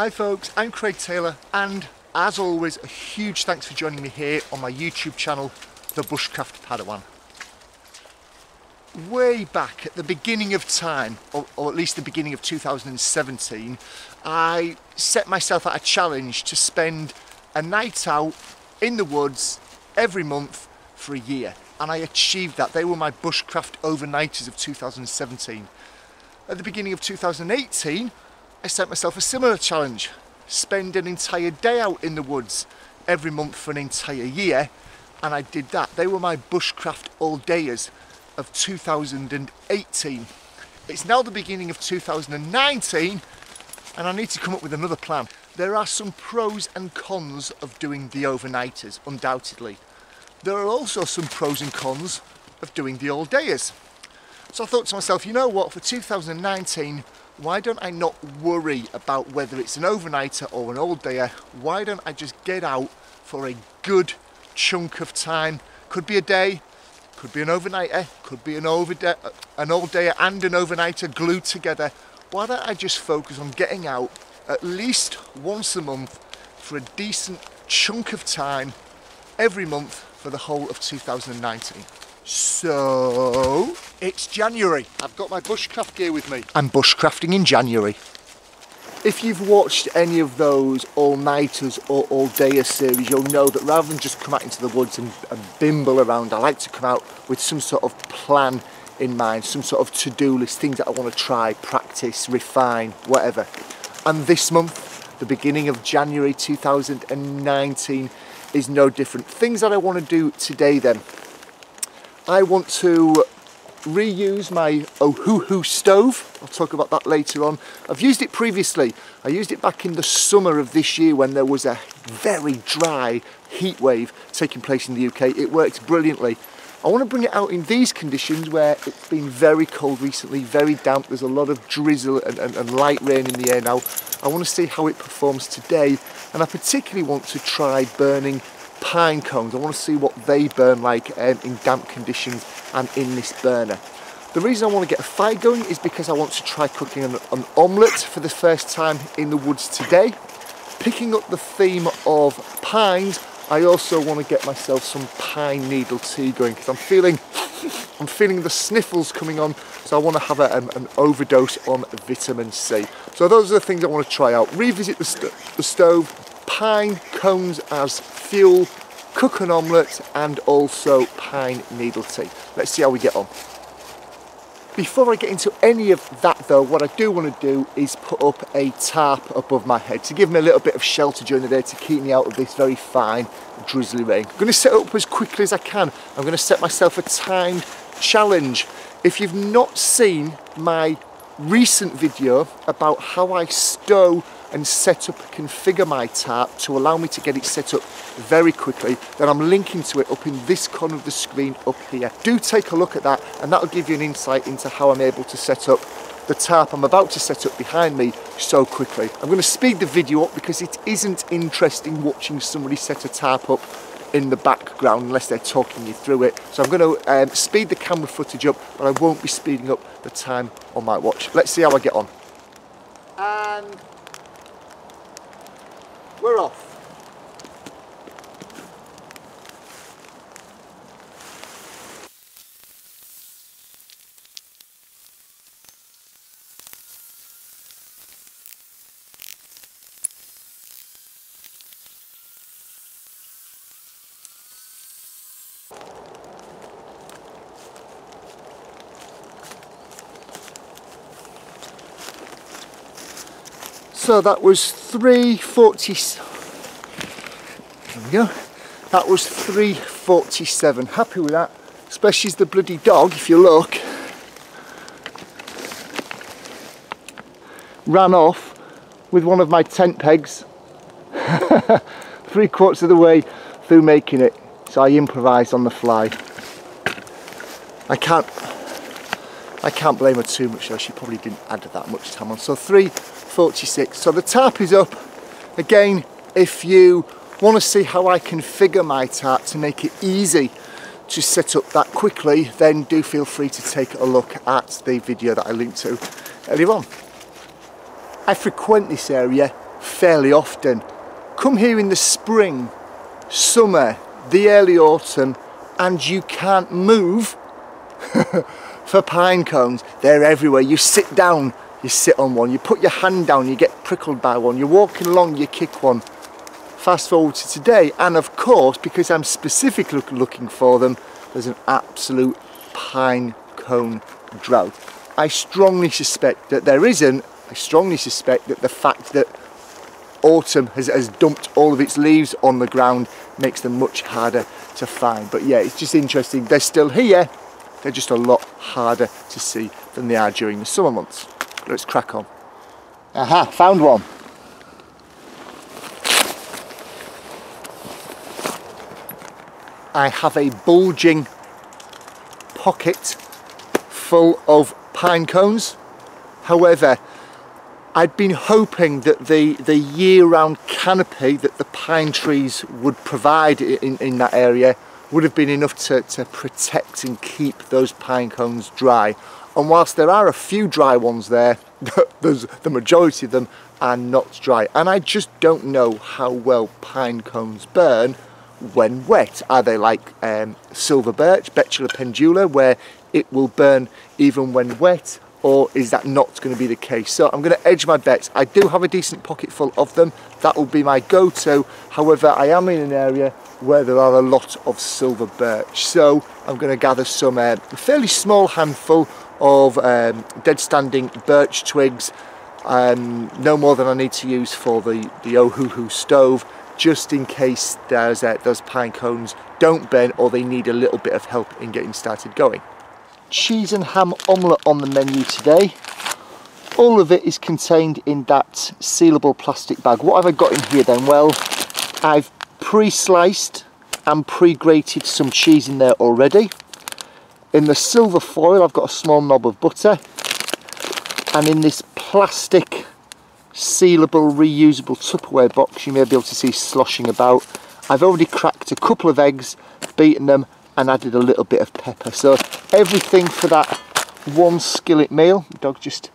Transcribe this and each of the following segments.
Hi folks, I'm Craig Taylor and as always a huge thanks for joining me here on my YouTube channel The Bushcraft Padawan. Way back at the beginning of time, or, or at least the beginning of 2017, I set myself a challenge to spend a night out in the woods every month for a year and I achieved that. They were my bushcraft overnighters of 2017. At the beginning of 2018, I set myself a similar challenge. Spend an entire day out in the woods every month for an entire year and I did that. They were my bushcraft all dayers of 2018. It's now the beginning of 2019 and I need to come up with another plan. There are some pros and cons of doing the overnighters, undoubtedly. There are also some pros and cons of doing the all dayers. So I thought to myself, you know what, for 2019, why don't I not worry about whether it's an overnighter or an all dayer? Why don't I just get out for a good chunk of time? Could be a day, could be an overnighter, could be an over an all dayer and an overnighter glued together. Why don't I just focus on getting out at least once a month for a decent chunk of time every month for the whole of 2019. So, it's January. I've got my bushcraft gear with me. I'm bushcrafting in January. If you've watched any of those all-nighters or all-dayer series, you'll know that rather than just come out into the woods and, and bimble around, I like to come out with some sort of plan in mind, some sort of to-do list, things that I want to try, practice, refine, whatever. And this month, the beginning of January 2019, is no different. Things that I want to do today then. I want to reuse my Ohuhu stove. I'll talk about that later on. I've used it previously. I used it back in the summer of this year when there was a very dry heat wave taking place in the UK. It worked brilliantly. I want to bring it out in these conditions where it's been very cold recently, very damp. There's a lot of drizzle and, and, and light rain in the air now. I want to see how it performs today and I particularly want to try burning pine cones. I want to see what they burn like um, in damp conditions and in this burner. The reason I want to get a fire going is because I want to try cooking an, an omelette for the first time in the woods today. Picking up the theme of pines, I also want to get myself some pine needle tea going because I'm feeling I'm feeling the sniffles coming on so I want to have a, um, an overdose on vitamin C. So those are the things I want to try out. Revisit the, st the stove, pine cones as fuel, cook an omelette and also pine needle tea. Let's see how we get on. Before I get into any of that though, what I do want to do is put up a tarp above my head to give me a little bit of shelter during the day to keep me out of this very fine drizzly rain. I'm going to set up as quickly as I can. I'm going to set myself a timed challenge. If you've not seen my recent video about how I stow and set up, configure my tarp to allow me to get it set up very quickly, then I'm linking to it up in this corner of the screen up here. Do take a look at that and that'll give you an insight into how I'm able to set up the tarp I'm about to set up behind me so quickly. I'm going to speed the video up because it isn't interesting watching somebody set a tarp up in the background unless they're talking you through it. So I'm going to um, speed the camera footage up, but I won't be speeding up the time on my watch. Let's see how I get on. And we're off. So that was 340. There we go. That was 347. Happy with that. Especially as the bloody dog, if you look, ran off with one of my tent pegs three quarters of the way through making it. So I improvised on the fly. I can't I can't blame her too much though, she probably didn't add that much time on. So three 46. So the tarp is up. Again, if you want to see how I configure my tarp to make it easy to set up that quickly, then do feel free to take a look at the video that I linked to earlier on. I frequent this area fairly often. Come here in the spring, summer, the early autumn, and you can't move for pine cones. They're everywhere. You sit down, you sit on one. You put your hand down, you get prickled by one. You're walking along, you kick one. Fast forward to today, and of course, because I'm specifically looking for them, there's an absolute pine cone drought. I strongly suspect that there isn't. I strongly suspect that the fact that autumn has, has dumped all of its leaves on the ground makes them much harder to find. But yeah, it's just interesting. They're still here. They're just a lot harder to see than they are during the summer months. Let's crack on. Aha, found one. I have a bulging pocket full of pine cones. However, I'd been hoping that the, the year-round canopy that the pine trees would provide in, in that area would have been enough to, to protect and keep those pine cones dry. And whilst there are a few dry ones there, the majority of them are not dry. And I just don't know how well pine cones burn when wet. Are they like um, silver birch, Betula pendula, where it will burn even when wet? Or is that not going to be the case? So I'm going to edge my bets. I do have a decent pocket full of them. That will be my go-to. However, I am in an area where there are a lot of silver birch. So I'm going to gather some uh, fairly small handful of um, dead standing birch twigs, um, no more than I need to use for the, the Ohuhu stove, just in case there's, uh, those pine cones don't burn or they need a little bit of help in getting started going. Cheese and ham omelette on the menu today. All of it is contained in that sealable plastic bag. What have I got in here then? Well, I've pre-sliced and pre-grated some cheese in there already. In the silver foil I've got a small knob of butter. And in this plastic sealable reusable Tupperware box you may be able to see sloshing about I've already cracked a couple of eggs beaten them and added a little bit of pepper. So everything for that one skillet meal. The dog just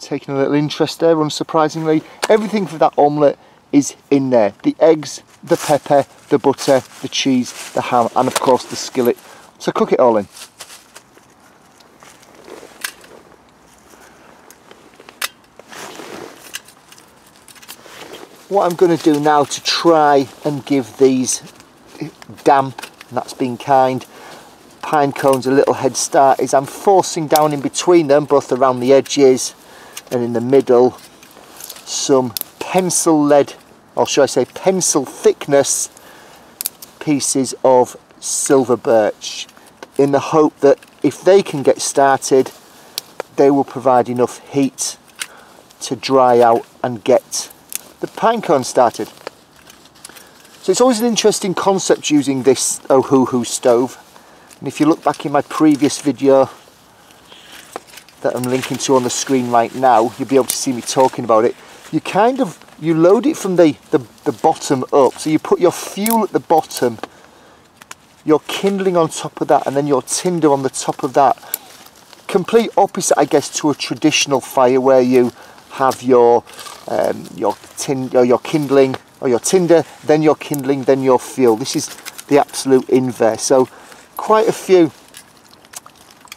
taking a little interest there unsurprisingly. Everything for that omelette is in there. The eggs the pepper the butter the cheese the ham and of course the skillet so cook it all in. What I'm going to do now to try and give these damp, that's been kind, pine cones a little head start is I'm forcing down in between them, both around the edges and in the middle, some pencil lead, or should I say pencil thickness pieces of silver birch in the hope that if they can get started they will provide enough heat to dry out and get the pine cone started. So it's always an interesting concept using this Ohuhu stove. And if you look back in my previous video that I'm linking to on the screen right now you'll be able to see me talking about it. You kind of you load it from the, the, the bottom up. So you put your fuel at the bottom your kindling on top of that and then your tinder on the top of that. Complete opposite, I guess, to a traditional fire where you have your um, your tin or your kindling or your tinder, then your kindling, then your fuel. This is the absolute inverse. So quite a few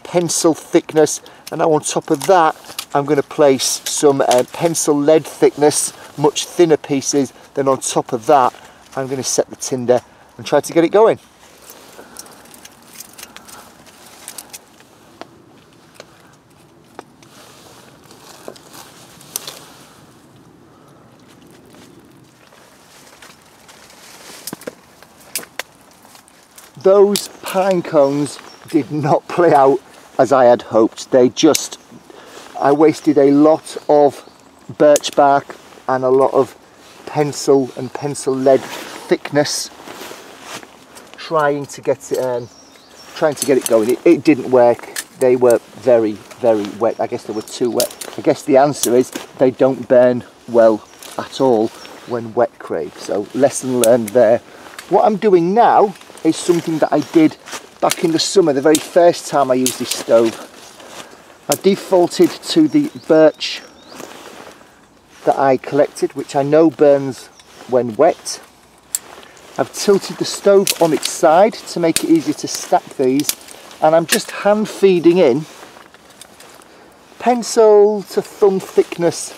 pencil thickness and now on top of that I'm going to place some uh, pencil lead thickness much thinner pieces then on top of that I'm going to set the tinder and try to get it going. Those pine cones did not play out as I had hoped. They just, I wasted a lot of birch bark and a lot of pencil and pencil lead thickness trying to get it, um, trying to get it going. It, it didn't work. They were very, very wet. I guess they were too wet. I guess the answer is they don't burn well at all when wet, Craig. So lesson learned there. What I'm doing now is something that I did back in the summer, the very first time I used this stove. I defaulted to the birch that I collected, which I know burns when wet. I've tilted the stove on its side to make it easier to stack these and I'm just hand feeding in pencil to thumb thickness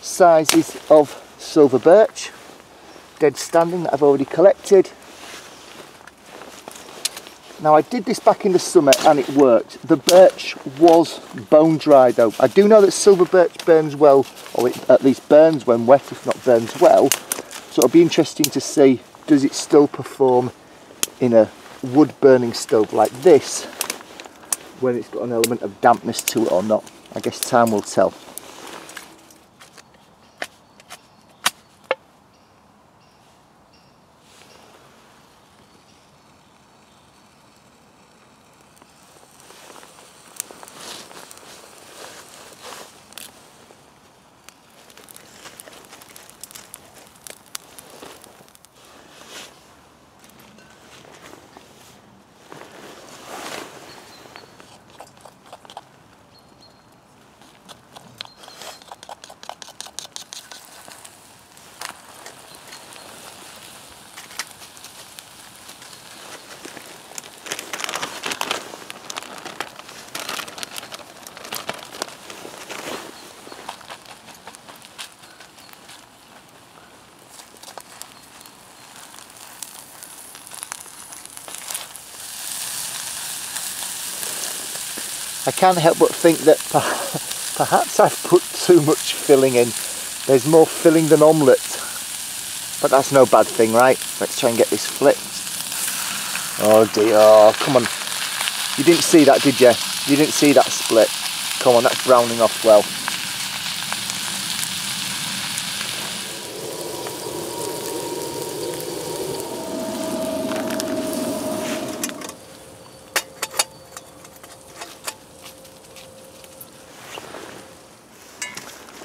sizes of silver birch dead standing that I've already collected now I did this back in the summer and it worked. The birch was bone dry though. I do know that silver birch burns well, or it at least burns when wet, if not burns well. So it'll be interesting to see, does it still perform in a wood burning stove like this, when it's got an element of dampness to it or not. I guess time will tell. Can't help but think that perhaps I've put too much filling in. There's more filling than omelette. But that's no bad thing, right? Let's try and get this flipped. Oh dear, oh, come on. You didn't see that, did you? You didn't see that split. Come on, that's browning off well.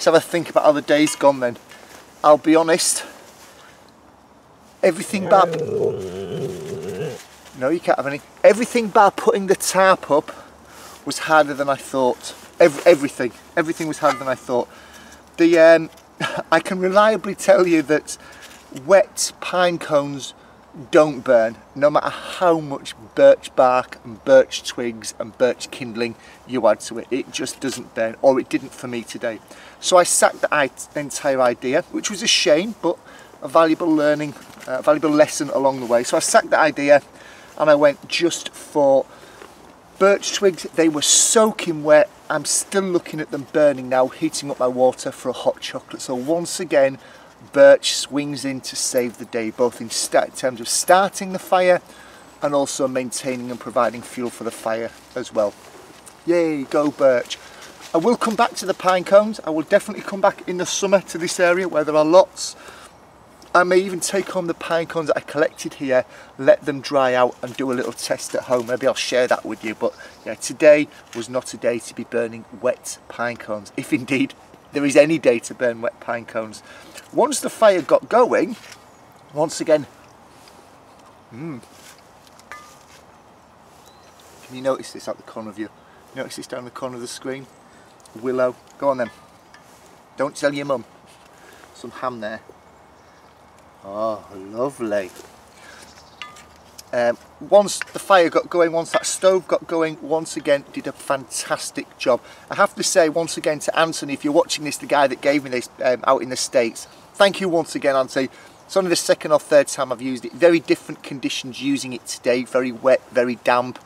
Let's have a think about how the day's gone then. I'll be honest, everything bar... No, you can't have any. Everything bar putting the tarp up was harder than I thought. Every, everything. Everything was harder than I thought. The um, I can reliably tell you that wet pine cones don't burn. No matter how much birch bark and birch twigs and birch kindling you add to it it just doesn't burn or it didn't for me today. So I sacked the entire idea which was a shame but a valuable learning a valuable lesson along the way. So I sacked the idea and I went just for birch twigs. They were soaking wet. I'm still looking at them burning now heating up my water for a hot chocolate. So once again birch swings in to save the day, both in terms of starting the fire and also maintaining and providing fuel for the fire as well. Yay, go birch. I will come back to the pine cones. I will definitely come back in the summer to this area where there are lots. I may even take on the pine cones that I collected here, let them dry out and do a little test at home. Maybe I'll share that with you. But yeah, today was not a day to be burning wet pine cones, if indeed there is any day to burn wet pine cones. Once the fire got going, once again, mm, can you notice this at the corner of your, Notice this down the corner of the screen? Willow. Go on then. Don't tell your mum. Some ham there. Oh, lovely. Um, once the fire got going, once that stove got going, once again did a fantastic job. I have to say once again to Anthony, if you're watching this, the guy that gave me this um, out in the States, thank you once again Anthony. It's only the second or third time I've used it. Very different conditions using it today, very wet, very damp.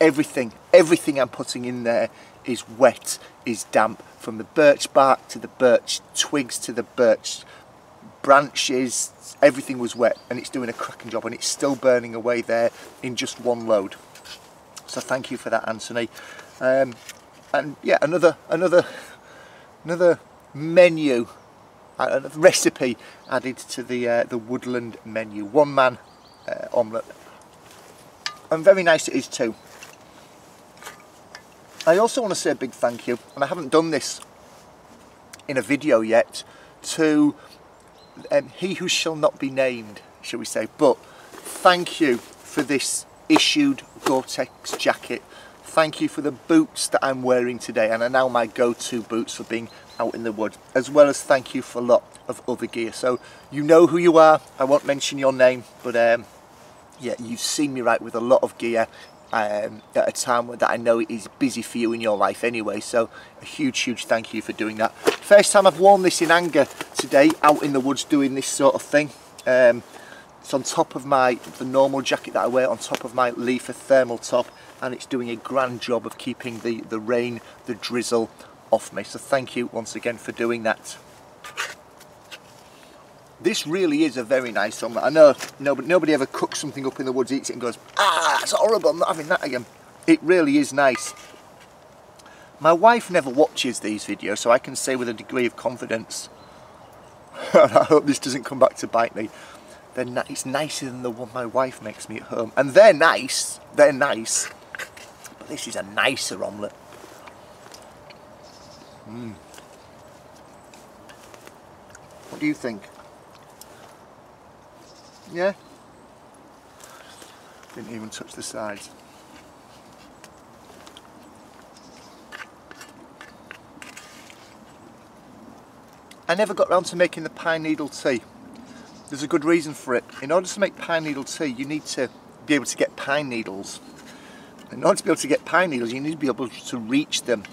Everything, everything I'm putting in there is wet, is damp. From the birch bark to the birch twigs to the birch branches, everything was wet and it's doing a cracking job and it's still burning away there in just one load. So thank you for that, Anthony. Um, and yeah, another another another menu, recipe added to the uh, the woodland menu. One man uh, omelette, and very nice it is too. I also want to say a big thank you, and I haven't done this in a video yet, to um, he who shall not be named, shall we say. But thank you for this issued Gore-Tex jacket. thank you for the boots that I'm wearing today and are now my go-to boots for being out in the woods as well as thank you for a lot of other gear so you know who you are I won't mention your name but um, yeah you've seen me right with a lot of gear um, at a time that I know is busy for you in your life anyway so a huge huge thank you for doing that. First time I've worn this in anger today out in the woods doing this sort of thing. Um, it's on top of my the normal jacket that I wear on top of my Lifa thermal top and it's doing a grand job of keeping the the rain the drizzle off me. So thank you once again for doing that this really is a very nice omelette. I know nobody, nobody ever cooks something up in the woods, eats it and goes, ah, that's horrible, I'm not having that again. It really is nice. My wife never watches these videos, so I can say with a degree of confidence, and I hope this doesn't come back to bite me, then it's nicer than the one my wife makes me at home. And they're nice, they're nice, but this is a nicer omelette. Mm. What do you think? Yeah. Didn't even touch the sides. I never got round to making the pine needle tea. There's a good reason for it. In order to make pine needle tea, you need to be able to get pine needles. In order to be able to get pine needles, you need to be able to reach them.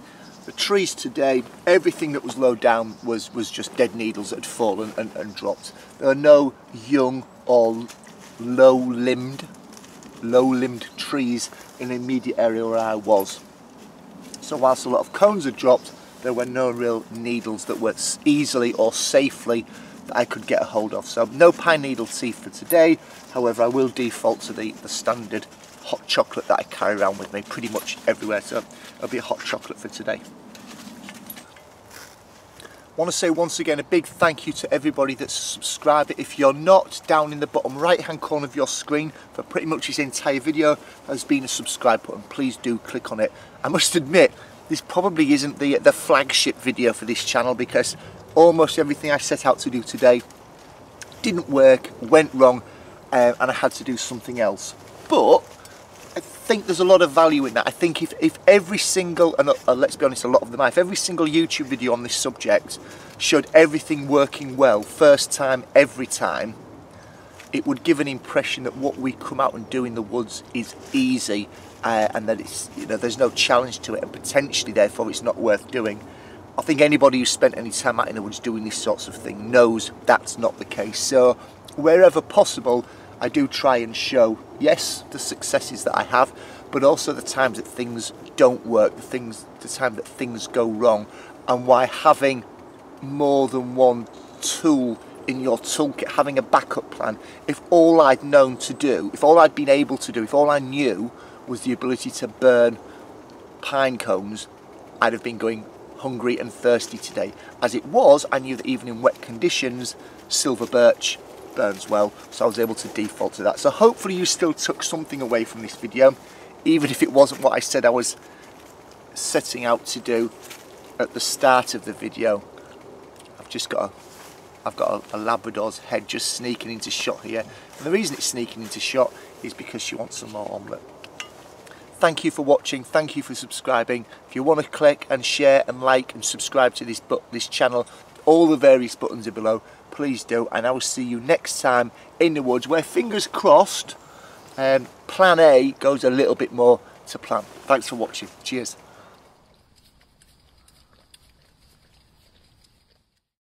The trees today, everything that was low down was, was just dead needles that had fallen and, and dropped. There are no young or low-limbed, low-limbed trees in the immediate area where I was. So whilst a lot of cones had dropped, there were no real needles that were easily or safely that I could get a hold of. So no pine needle tea for today. However, I will default to the, the standard hot chocolate that I carry around with me pretty much everywhere. So it'll be a hot chocolate for today want to say once again a big thank you to everybody that's subscribed. If you're not, down in the bottom right hand corner of your screen for pretty much this entire video has been a subscribe button. Please do click on it. I must admit, this probably isn't the, the flagship video for this channel because almost everything I set out to do today didn't work, went wrong, uh, and I had to do something else. But think there's a lot of value in that. I think if, if every single, and uh, let's be honest, a lot of them if every single YouTube video on this subject showed everything working well, first time, every time, it would give an impression that what we come out and do in the woods is easy uh, and that it's, you know, there's no challenge to it and potentially therefore it's not worth doing. I think anybody who's spent any time out in the woods doing these sorts of things knows that's not the case. So wherever possible, I do try and show, yes, the successes that I have, but also the times that things don't work, the things, the time that things go wrong, and why having more than one tool in your toolkit, having a backup plan, if all I'd known to do, if all I'd been able to do, if all I knew was the ability to burn pine cones, I'd have been going hungry and thirsty today. As it was, I knew that even in wet conditions, silver birch burns well so I was able to default to that. So hopefully you still took something away from this video even if it wasn't what I said I was setting out to do at the start of the video. I've just got a I've got a, a Labrador's head just sneaking into shot here. And the reason it's sneaking into shot is because she wants some more omelette. Thank you for watching. Thank you for subscribing. If you want to click and share and like and subscribe to this book this channel all the various buttons are below please do and I will see you next time in the woods where fingers crossed um, plan A goes a little bit more to plan. Thanks for watching. Cheers.